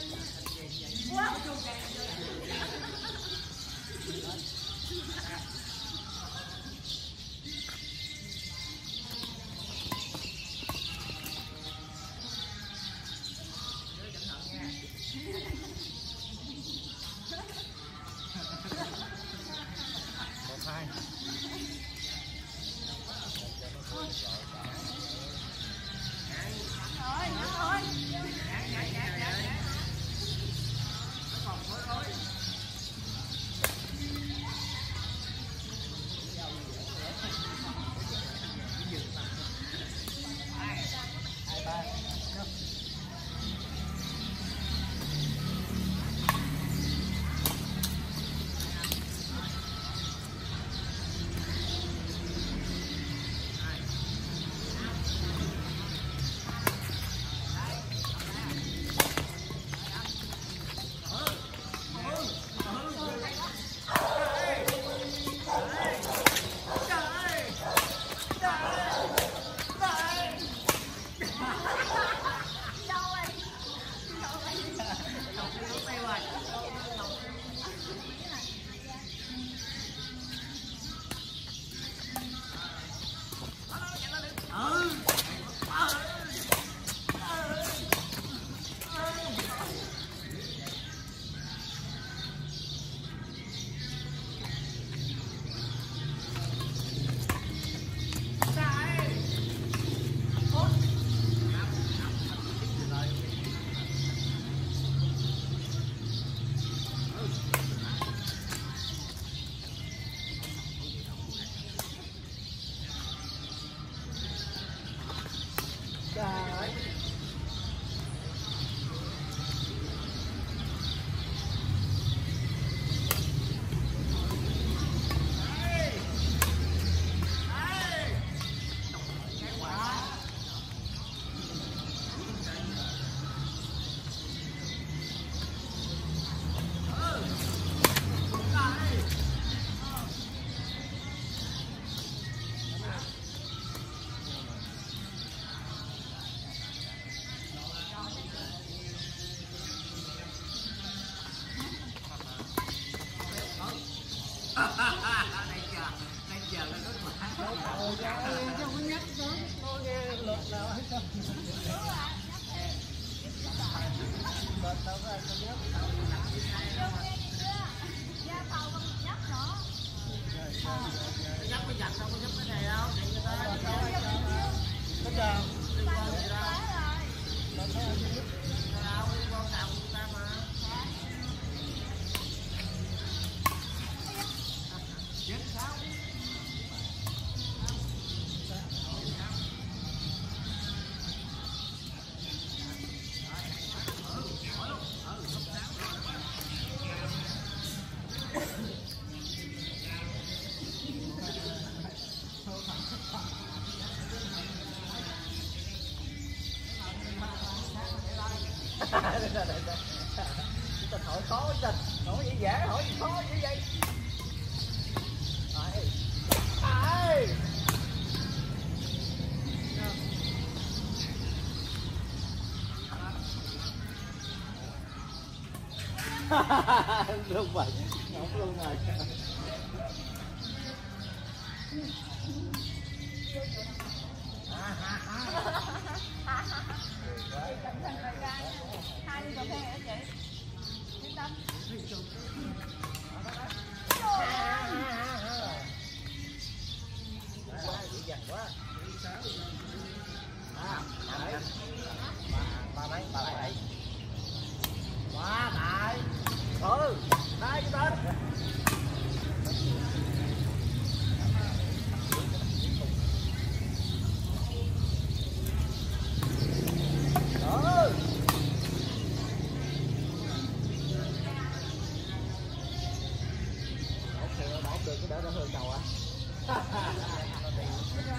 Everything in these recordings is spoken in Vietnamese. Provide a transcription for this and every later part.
Tình Đúng vậy Ngọc luôn rồi. Hai ly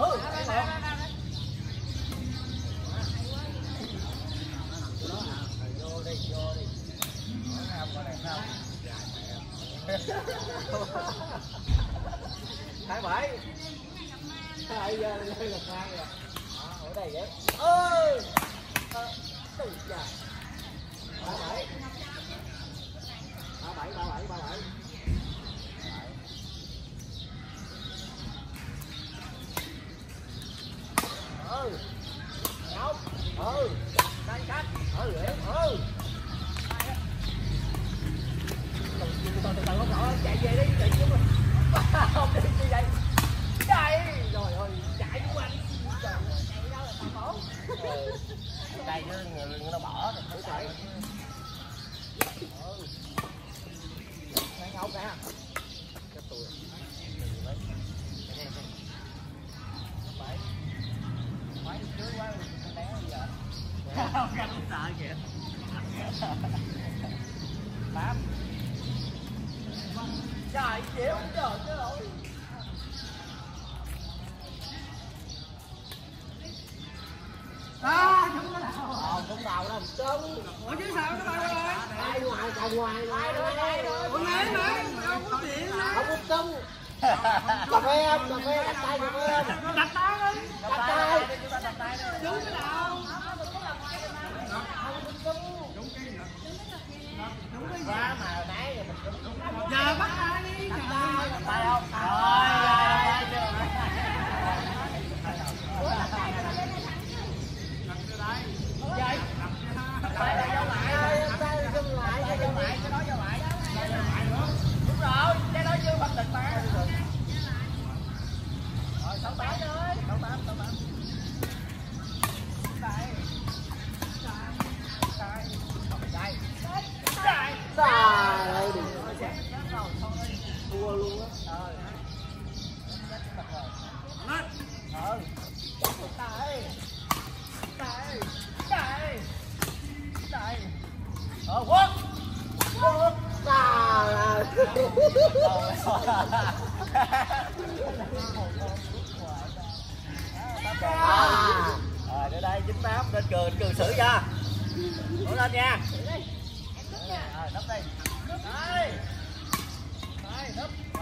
Oh. tay chứ người nó bỏ rồi chạy không cả cái tôi phải trước quá nó té giờ. Không sợ kìa. Bám.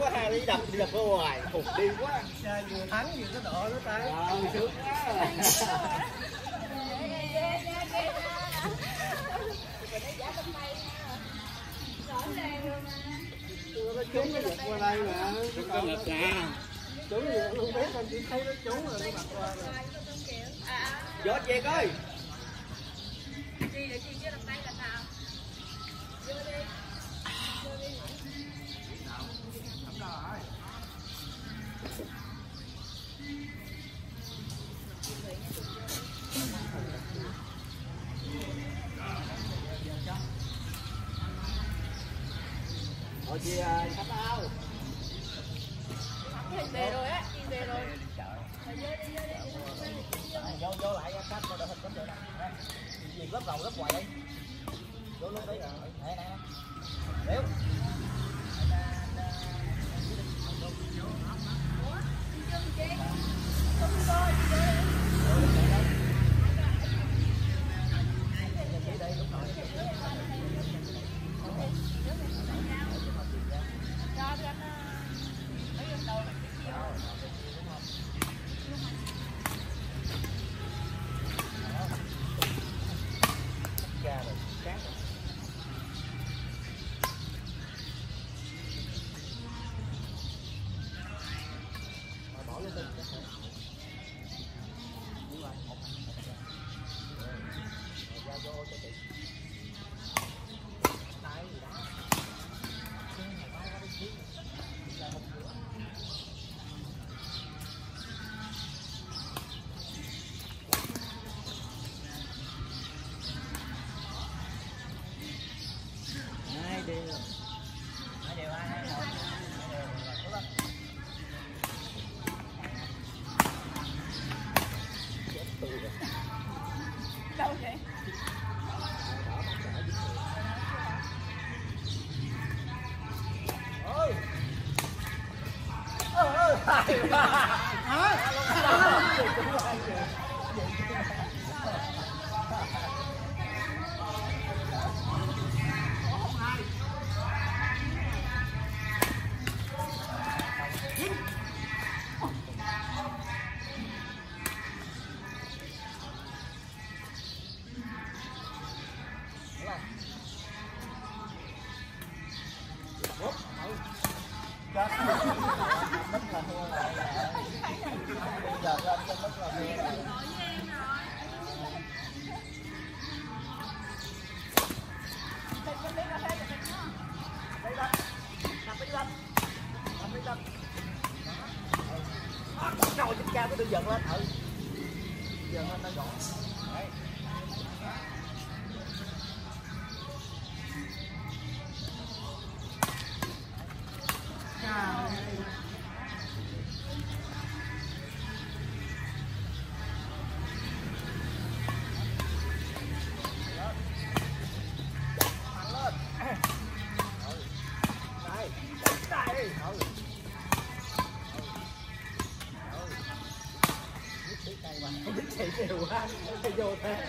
quá hai đi đập đi đập ở ngoài phục đi quá xe vừa thắng vừa cái đội nó tay ờ sướng chú, chúng nó đập qua đây mà đừng có ngực nè chúng nó không biết anh chỉ thấy nó chú, rồi nó đập qua rồi gió chị coi chị là chị chưa làm tay là sao vô đi thì sắp ao về rồi á đi rồi vô vô lại ra cách mà đội hình lắm rồi nè việc lớp đầu lớp ngoài đi vô lớp đấy à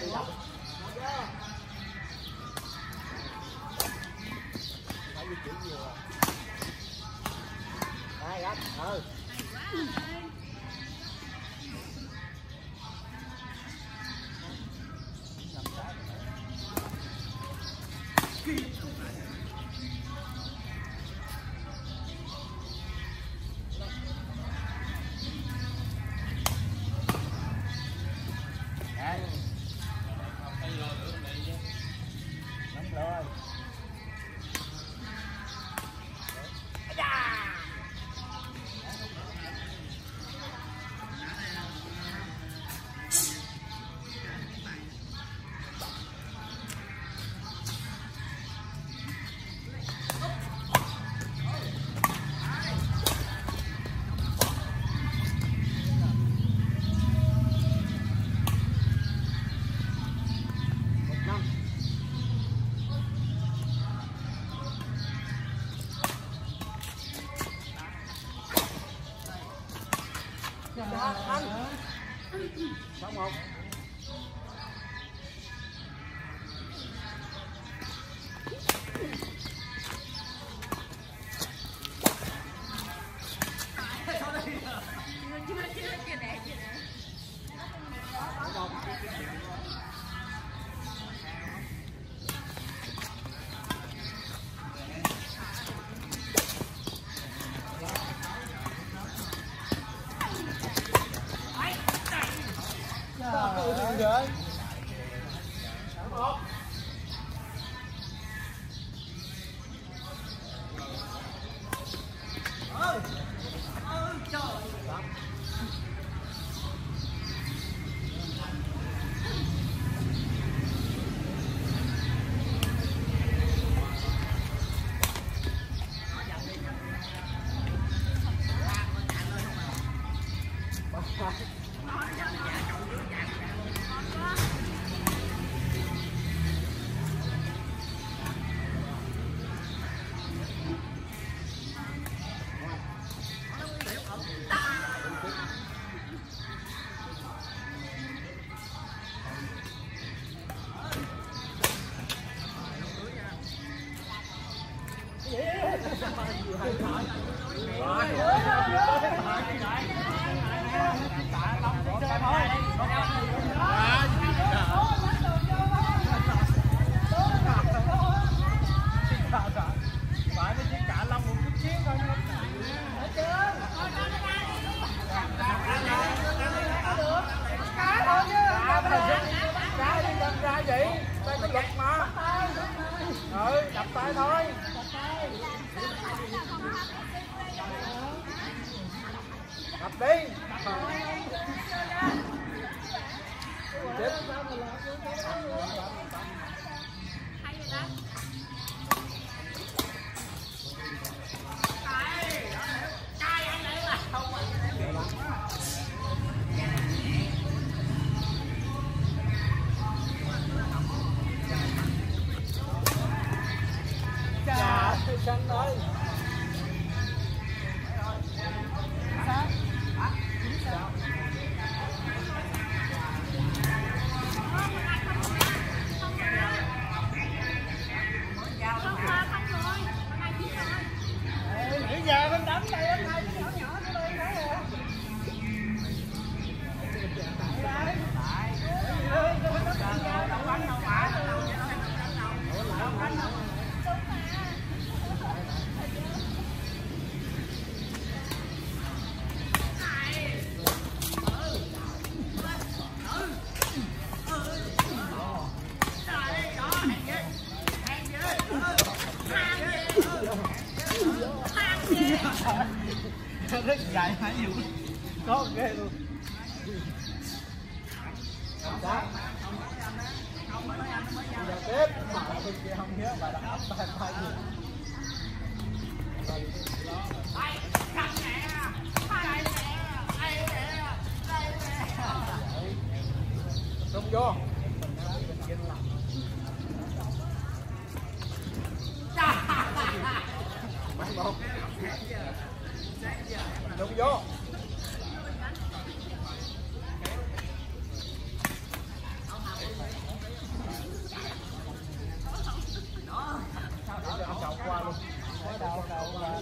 vô thế rất dài phải nhiều có ghê luôn đó giờ tiếp mà bên kia không nhớ bà đã ấp ba ba gì Đúng vô Mấy một Đúng vô Chậu qua luôn Đầu đầu là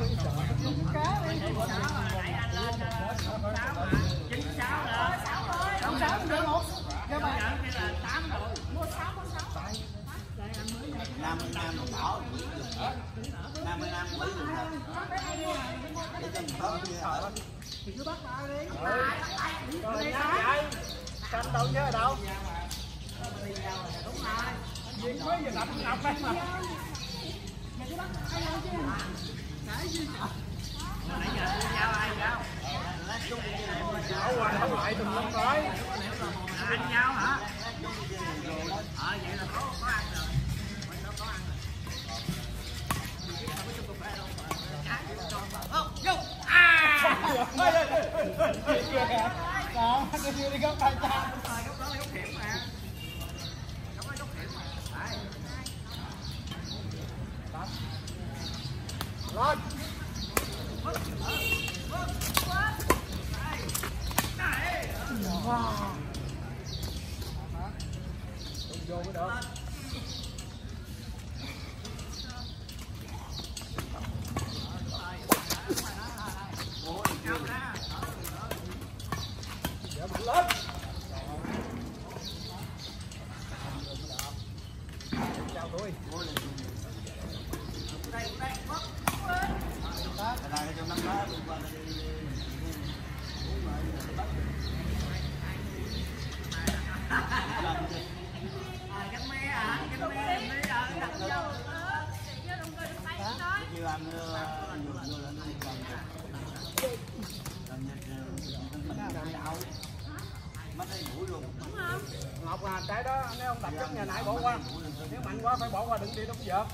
năm năm mà bỏ năm mươi năm quỷ được thôi để cho mình tóm kia ở Rồi nhá Canh đâu chứ ở đâu Việc mới giờ đập ngọc mà Ở ngoài bắt ai tùm lum rồi Còn cái kia đi gấp hai Wow. Không vô mới được Dạ mạnh lên chào tôi cái này trong năm đó đi qua đây kêu anh đưa vô lên đi cầm cầm mất cái mũi luôn Ngọc à cái đó nếu ông đập chút nhà nãy bỏ qua nếu mạnh quá phải bỏ vợt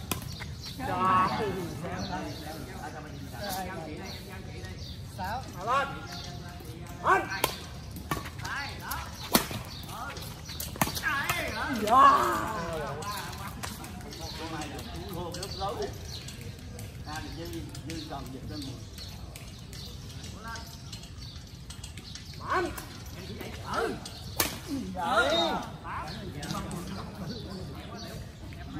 trời sáu lên anh dạ con này là cú hô cái lối ta dư dịch lên mạnh ừ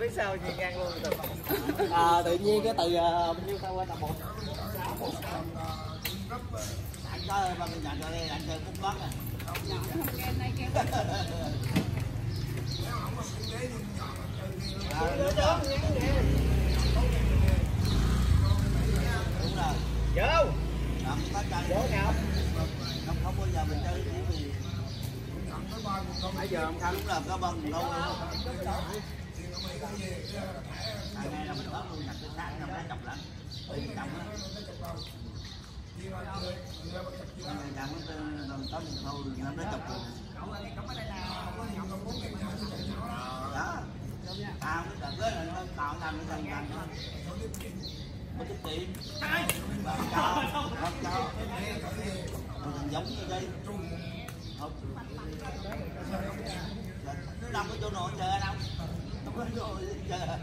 biết sao gì ngang luôn à, tự nhiên cái từ uh, bao nhiêu tao qua tập một Anh có bằng nhà rồi đây anh chơi cũng có đúng rồi. Vô Không có vô nào Không không bao giờ mình chơi cái gì. giờ ông thắng Đúng là có bằng đâu. Ngày nay là mình luôn năm lắm. Á. Ngày tên năm là cái chút tiền. Giống như đây. Không. Nó nằm ở chỗ nội chờ đâu. Không có chỗ chờ.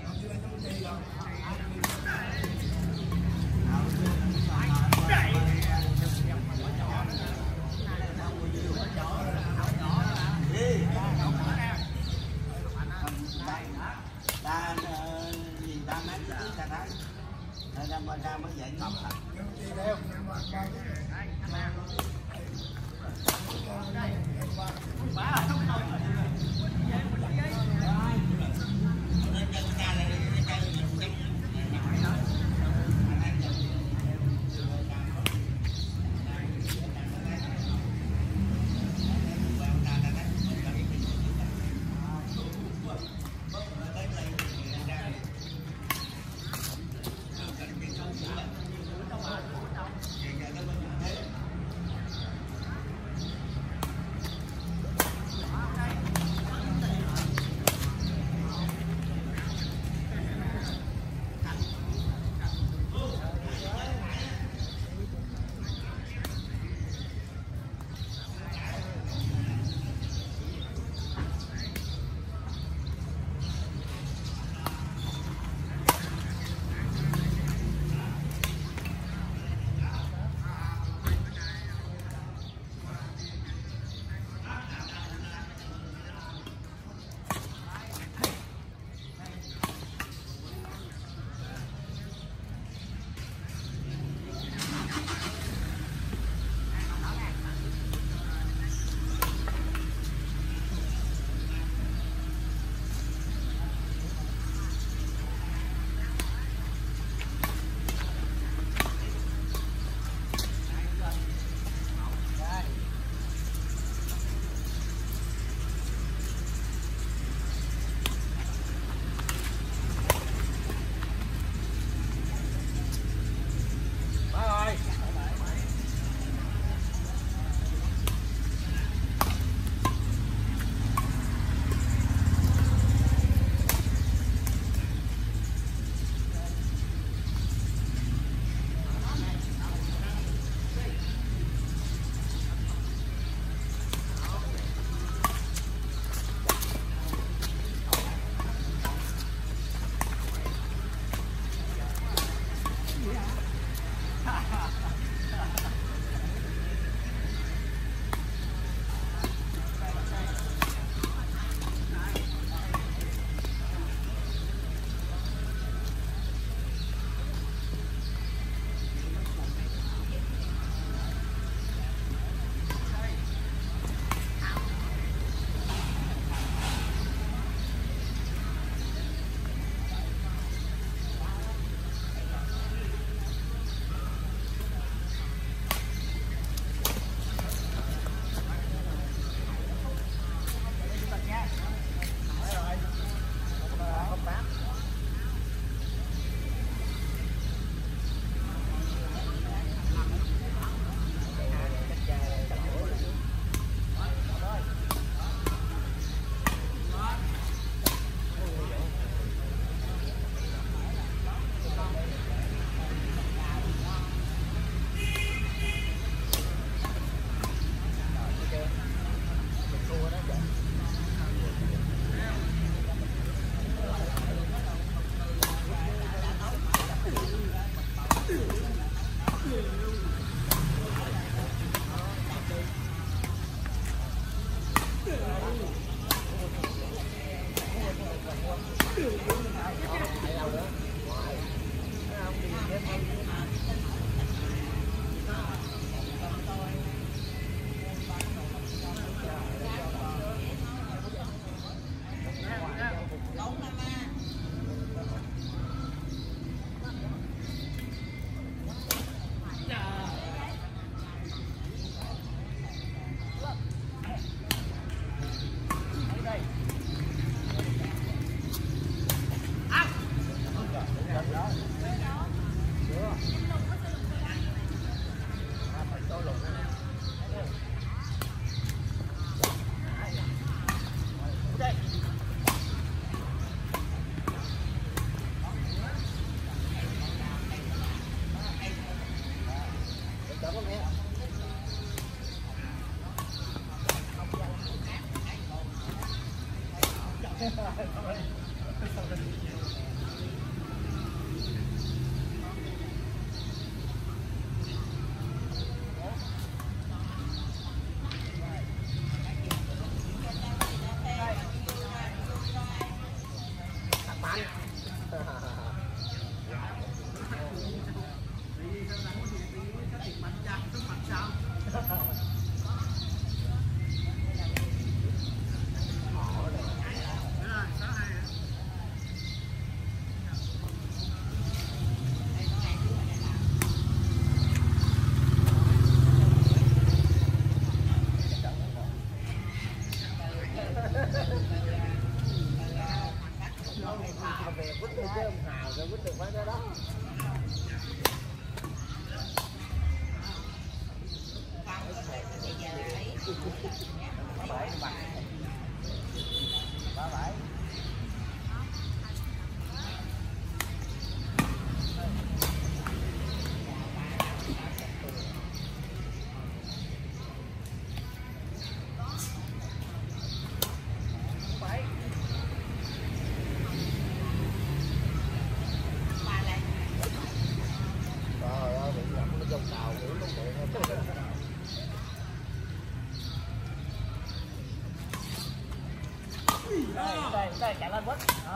Đây đây đây chạy